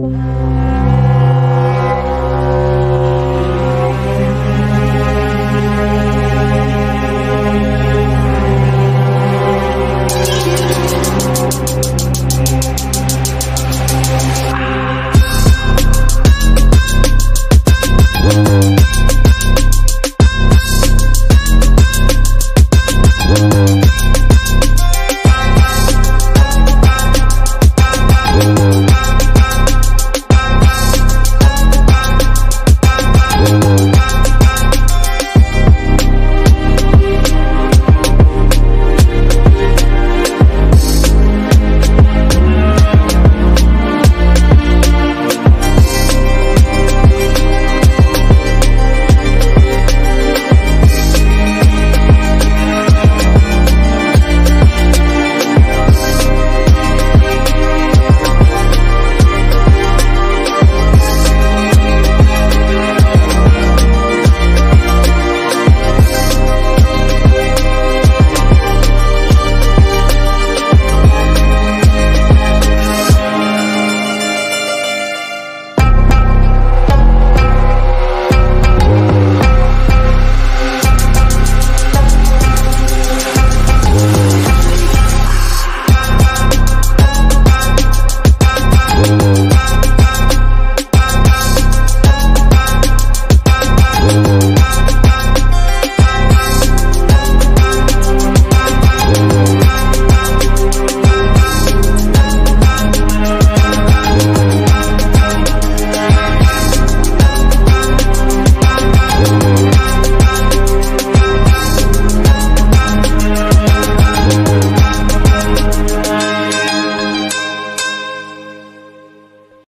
you.